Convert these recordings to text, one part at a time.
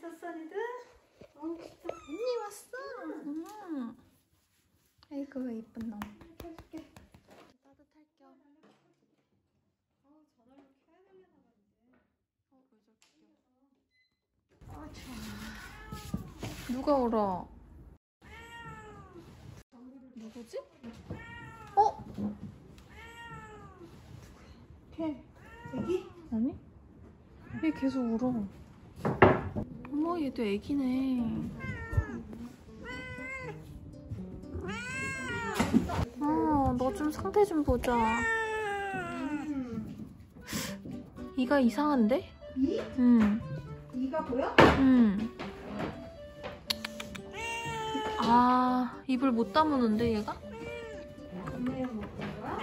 있었어, 니들? 어, 진짜. 언니 왔어. 음. 아이고 이쁜 놈. 해줄게. 따뜻할 겸. 어, 전화를 켜야 되려나 봐, 이제. 어, 왜 저렇게 아, 참. 누가 울어? 누구지? 어? 걔, 애기? 아니? 얘 계속 울어. 어머, 얘도 애기네. 어, 너 좀 상태 좀 보자. 이가 이상한데? 이? 응, 이가 보여? 응. 아, 입을 못 다무는데, 얘가? 엄마야 먹는 거야?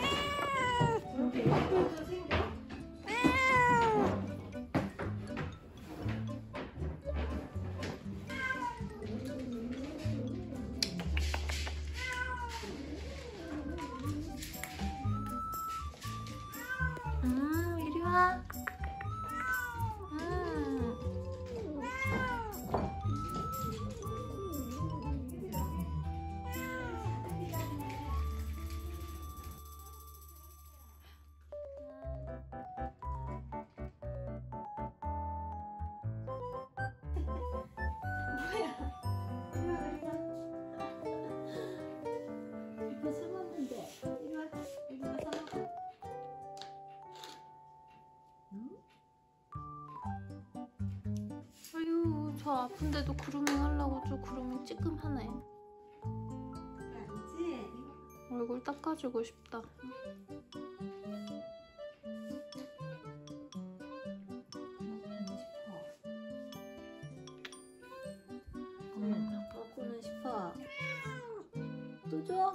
저 아픈데도 그루밍 하려고 저 그루밍 찌끔하네. 아니지? 얼굴 닦아주고 싶다. 응, 먹고는 싶어. 또 줘?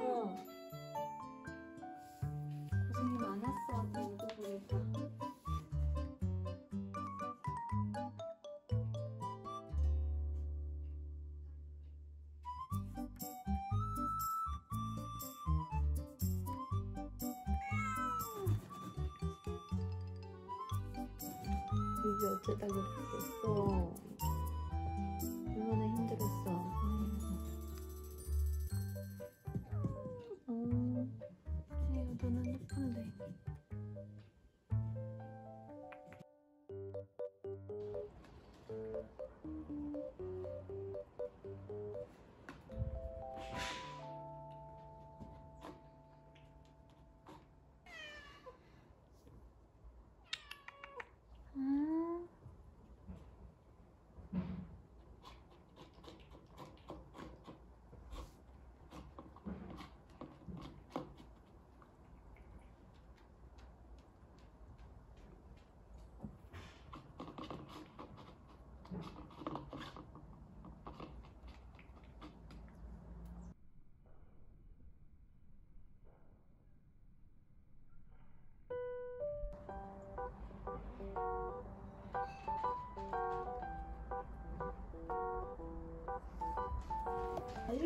어. 고생이 많았어, 너 이거 보니까. 이게 어쩌다 됐어.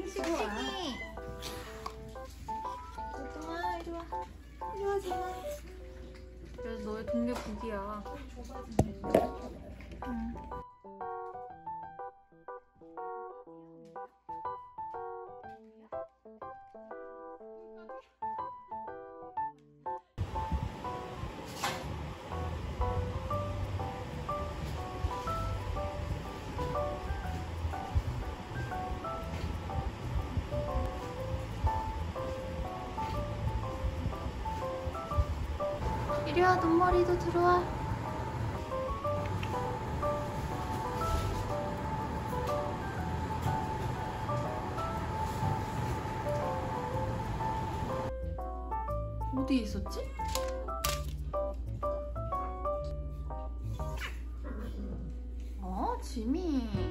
이리 와. 아, 이리 와. 이리 와, 지마. 그래서 너의 동네 북이야. 응. 이리 와, 눈머리도 들어와. 어디 있었지? 어, 지미.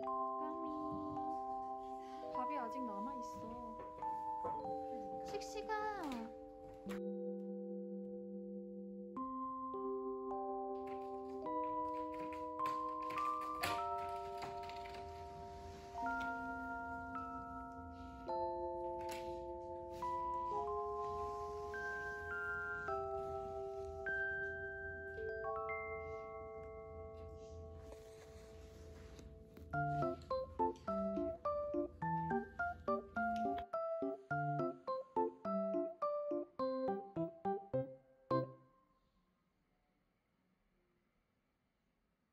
까미. 밥이 아직 남아 있어. 씩씩아.